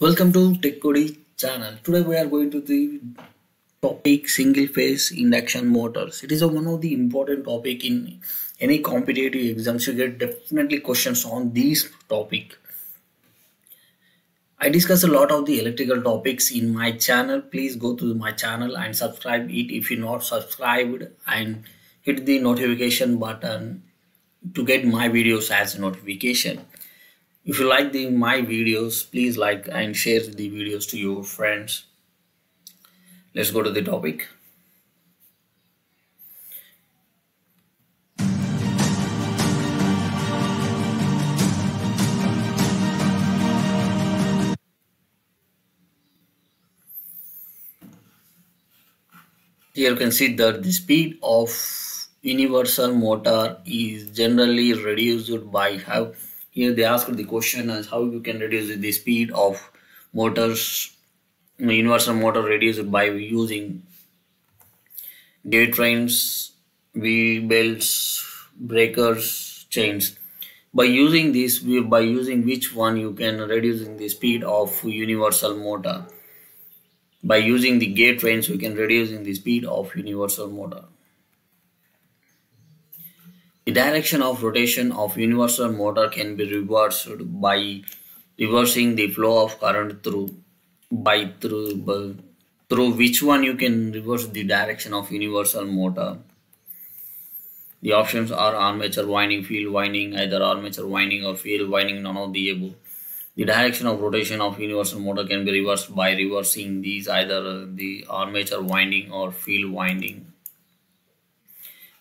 Welcome to Tech Kody channel. Today we are going to the topic single phase induction motors. It is a, one of the important topic in any competitive exams. You get definitely questions on this topic. I discuss a lot of the electrical topics in my channel. Please go to my channel and subscribe it if you're not subscribed and hit the notification button to get my videos as notification. If you like the my videos, please like and share the videos to your friends. Let's go to the topic. Here you can see that the speed of universal motor is generally reduced by how here they ask the question as how you can reduce the speed of motors universal motor reduced by using gear trains wheel belts breakers chains. By using this by using which one you can reducing the speed of universal motor? By using the gear trains we can reducing the speed of universal motor the direction of rotation of universal motor can be reversed by reversing the flow of current through by through by, through which one you can reverse the direction of universal motor. The options are armature winding, field winding, either armature winding or field winding, none of the above. The direction of rotation of universal motor can be reversed by reversing these either the armature winding or field winding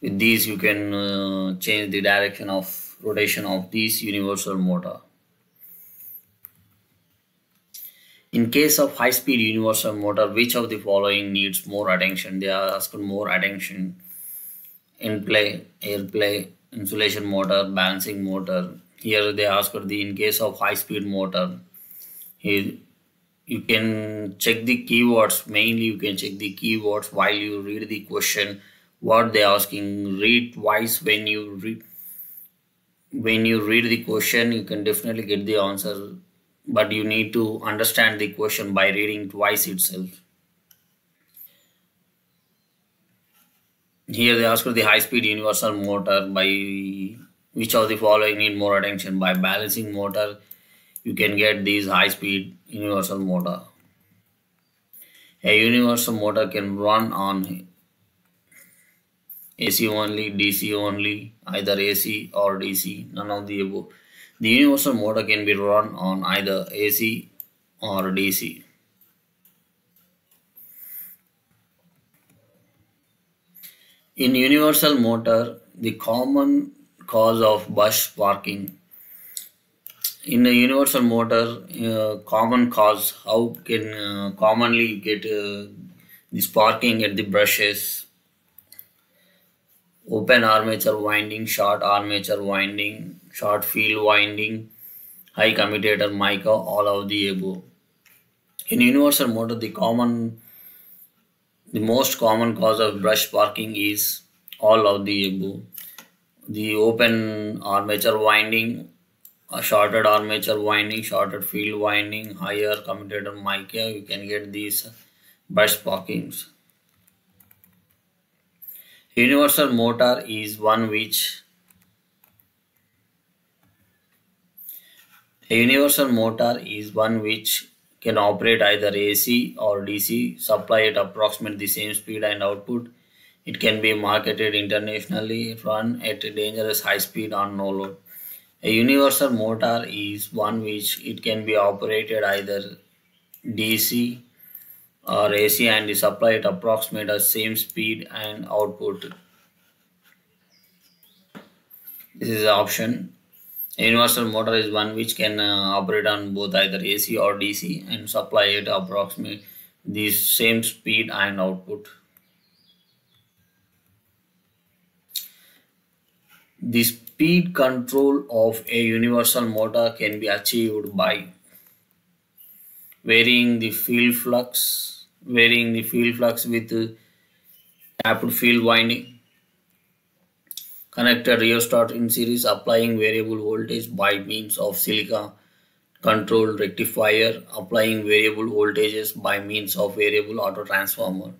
with these you can uh, change the direction of rotation of this universal motor. In case of high speed universal motor which of the following needs more attention? They are asking more attention in play air play, insulation motor balancing motor. Here they ask for the in case of high speed motor here you can check the keywords. Mainly you can check the keywords while you read the question what they are asking. Read twice when you read when you read the question you can definitely get the answer. But you need to understand the question by reading twice itself. Here they ask for the high speed universal motor by which of the following need more attention? By balancing motor you can get these high speed universal motor. A universal motor can run on AC only, DC only, either AC or DC, none of the above. The universal motor can be run on either AC or DC. In universal motor, the common cause of brush sparking. In a universal motor, uh, common cause, how can uh, commonly get uh, the sparking at the brushes open armature winding, short armature winding, short field winding, high commutator mica, all of the above. In universal motor, the common, the most common cause of brush sparking is all of the above. The open armature winding, shorted armature winding, shorted field winding, higher commutator mica, you can get these brush sparkings. Universal motor is one which a universal motor is one which can operate either AC or DC, supply at approximately the same speed and output. It can be marketed internationally, run at a dangerous high speed on no load. A universal motor is one which it can be operated either DC or AC and supply at approximate the same speed and output. This is the option. Universal motor is one which can uh, operate on both either AC or DC and supply it approximately the same speed and output. The speed control of a universal motor can be achieved by varying the field flux, varying the field flux with tapped field winding, connected rheostat in series, applying variable voltage by means of silicon control rectifier applying variable voltages by means of variable auto transformer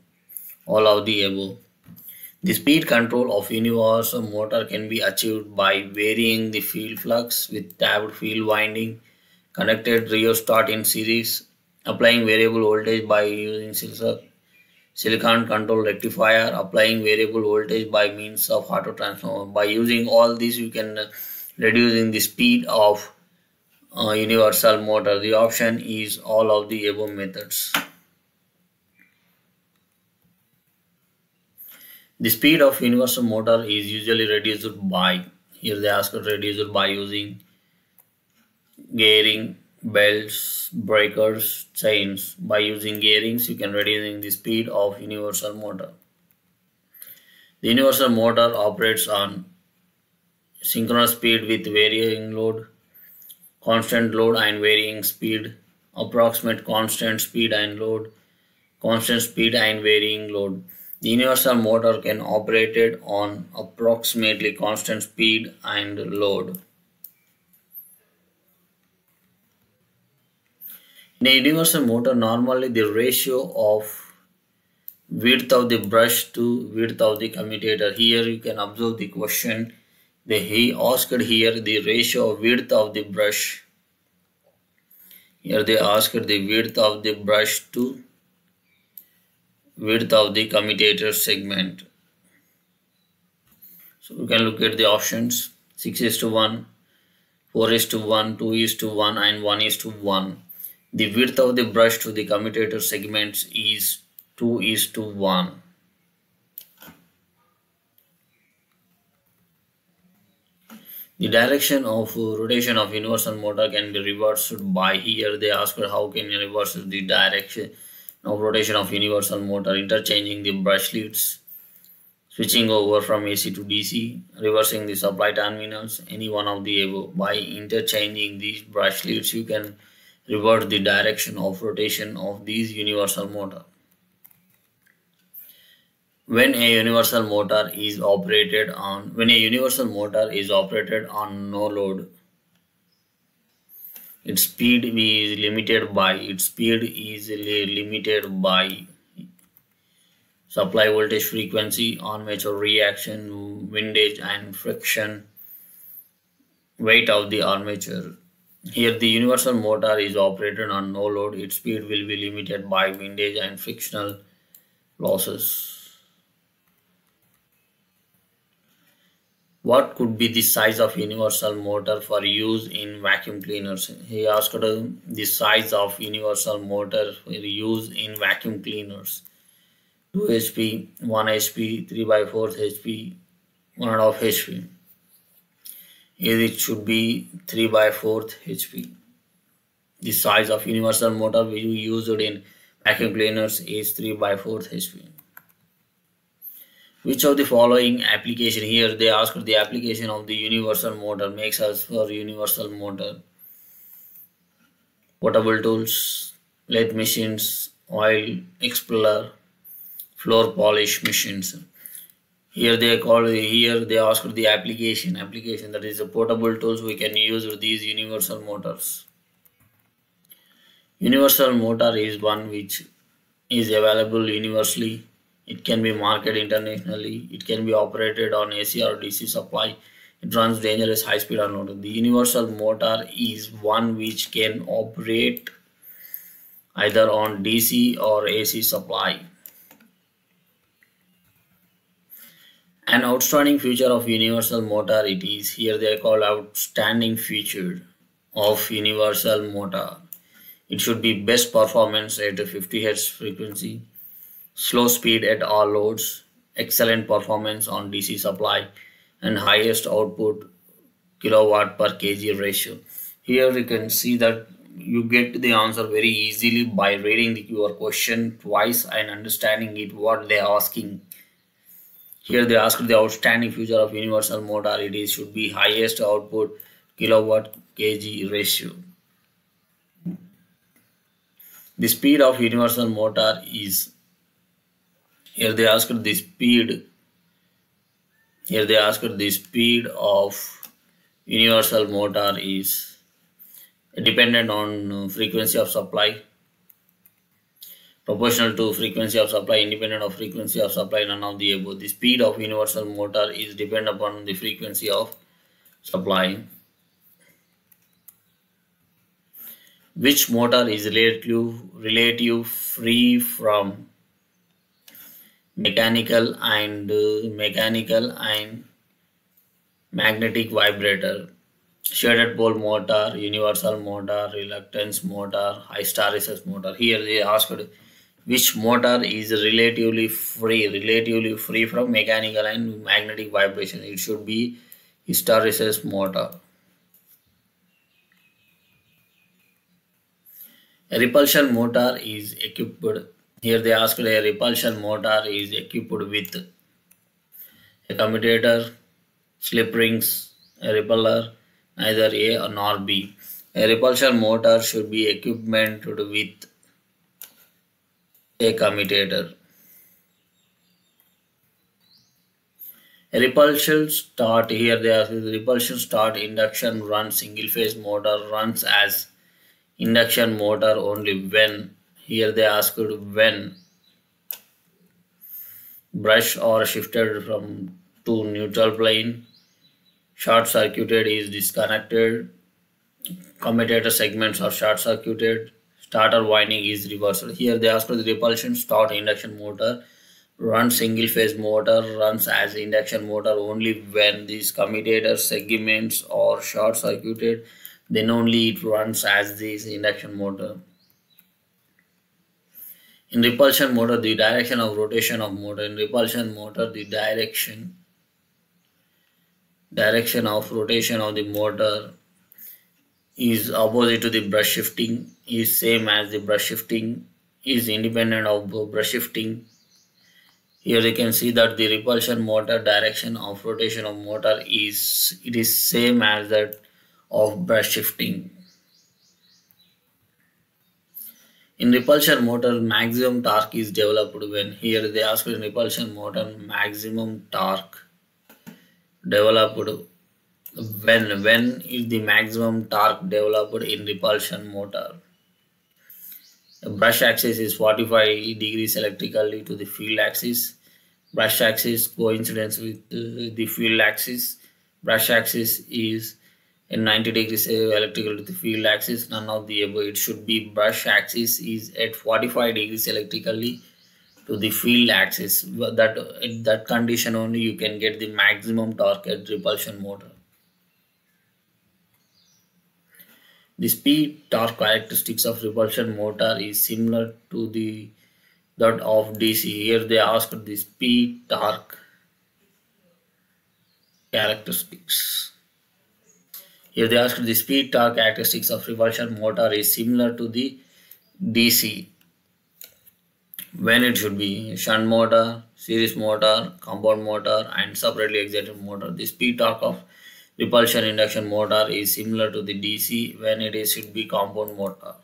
all of the above. The speed control of universal motor can be achieved by varying the field flux with tapped field winding connected rheostat in series applying variable voltage by using silicon control rectifier applying variable voltage by means of auto transformer. By using all these you can reducing the speed of uh, universal motor. The option is all of the above methods. The speed of universal motor is usually reduced by here they ask reduced by using gearing belts breakers chains. By using gearings you can reducing the speed of universal motor. The universal motor operates on synchronous speed with varying load constant load and varying speed approximate constant speed and load constant speed and varying load. The universal motor can operate on approximately constant speed and load In a universal motor, normally the ratio of width of the brush to width of the commutator. Here you can observe the question. The, he asked here the ratio of width of the brush. Here they asked the width of the brush to width of the commutator segment. So we can look at the options 6 is to 1, 4 is to 1, 2 is to 1 and 1 is to 1. The width of the brush to the commutator segments is 2 is to 1. The direction of rotation of universal motor can be reversed by here they ask how can you reverse the direction of rotation of universal motor interchanging the brush leads switching over from AC to DC reversing the supply terminals any one of the above by interchanging these brush leads you can revert the direction of rotation of these universal motor. When a universal motor is operated on when a universal motor is operated on no load, its speed is limited by its speed is limited by supply voltage frequency, armature reaction, windage and friction, weight of the armature, here the universal motor is operated on no load. Its speed will be limited by windage and frictional losses. What could be the size of universal motor for use in vacuum cleaners? He asked uh, the size of universal motor for use in vacuum cleaners. 2 HP, 1 HP, 3 by 4 HP, 1.5 HP. Here it should be 3 by 4th HP. The size of universal motor we used in vacuum cleaners is 3 by 4th HP. Which of the following application here they ask the application of the universal motor makes us for universal motor. Portable tools, lathe machines, oil explorer, floor polish machines here they call here they ask for the application. Application that is a portable tools we can use with these universal motors. Universal motor is one which is available universally. It can be marketed internationally. It can be operated on AC or DC supply. It runs dangerous high speed not the universal motor is one which can operate either on DC or AC supply An outstanding feature of universal motor it is here they are called outstanding feature of universal motor. It should be best performance at 50 Hz frequency, slow speed at all loads, excellent performance on DC supply and highest output kilowatt per kg ratio. Here you can see that you get the answer very easily by reading your question twice and understanding it what they are asking here they ask the outstanding feature of universal motor. It is should be highest output kilowatt kg ratio. The speed of universal motor is here they ask the speed here they ask the speed of universal motor is dependent on frequency of supply proportional to frequency of supply independent of frequency of supply none of the above. The speed of universal motor is dependent upon the frequency of supply. Which motor is relative relative free from mechanical and uh, mechanical and magnetic vibrator? Shaded pole motor universal motor reluctance motor hysteresis motor. Here they asked which motor is relatively free relatively free from mechanical and magnetic vibration. It should be hysteresis motor. A repulsion motor is equipped here they asked a repulsion motor is equipped with a commutator slip rings a repeller neither a nor b. A repulsion motor should be equipped with a commutator. Repulsion start here they are repulsion start induction run single phase motor runs as induction motor only when here they asked when brush or shifted from to neutral plane short circuited is disconnected commutator segments are short circuited starter winding is reversed. Here they ask for the repulsion start induction motor run single phase motor runs as induction motor only when these commutator segments are short circuited then only it runs as this induction motor. In repulsion motor the direction of rotation of motor in repulsion motor the direction direction of rotation of the motor is opposite to the brush shifting is same as the brush shifting is independent of brush shifting. Here you can see that the repulsion motor direction of rotation of motor is it is same as that of brush shifting. In repulsion motor maximum torque is developed when here they ask in repulsion motor maximum torque developed when when is the maximum torque developed in repulsion motor? The brush axis is 45 degrees electrically to the field axis. Brush axis coincidence with uh, the field axis. Brush axis is in 90 degrees electrical to the field axis. None of the above. It should be brush axis is at 45 degrees electrically to the field axis. That at that condition only you can get the maximum torque at repulsion motor The speed torque characteristics of repulsion motor is similar to the that of DC. Here they ask the speed torque characteristics. Here they ask the speed torque characteristics of repulsion motor is similar to the DC. When it should be shunt motor, series motor, compound motor and separately excited motor. The speed torque of repulsion induction motor is similar to the DC when it is should be compound motor.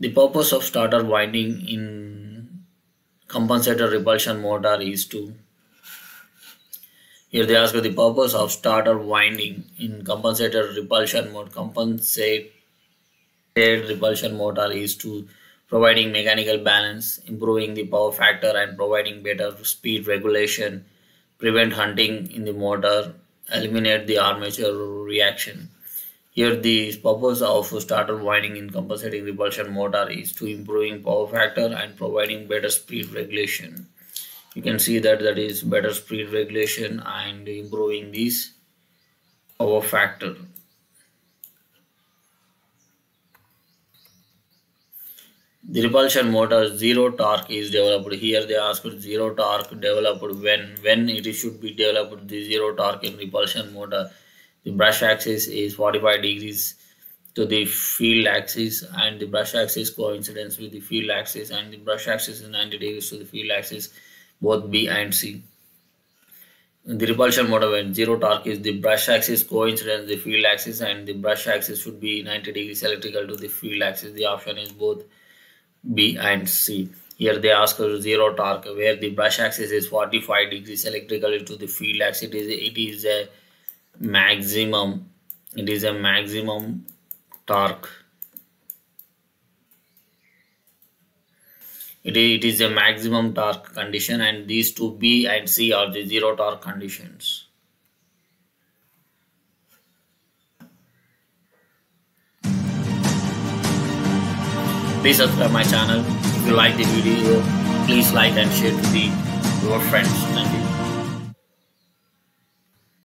The purpose of starter winding in compensator repulsion motor is to here they ask the purpose of starter winding in compensator repulsion mode compensated repulsion motor is to providing mechanical balance improving the power factor and providing better speed regulation prevent hunting in the motor, eliminate the armature reaction. Here the purpose of starter winding in compensating repulsion motor is to improving power factor and providing better speed regulation. You can see that that is better speed regulation and improving this power factor. The repulsion motor zero torque is developed. Here they ask zero torque developed when when it should be developed the zero torque in repulsion motor. The brush axis is 45 degrees to the field axis and the brush axis coincidence with the field axis and the brush axis is 90 degrees to the field axis both B and C. The repulsion motor when zero torque is the brush axis coincidence the field axis and the brush axis should be 90 degrees electrical to the field axis. The option is both B and C. Here they ask for zero torque where the brush axis is 45 degrees electrically to the field axis. It is, it is a maximum it is a maximum torque it is, it is a maximum torque condition and these two b and c are the zero torque conditions please subscribe my channel. If you like the video please like and share to the your friends. Thank you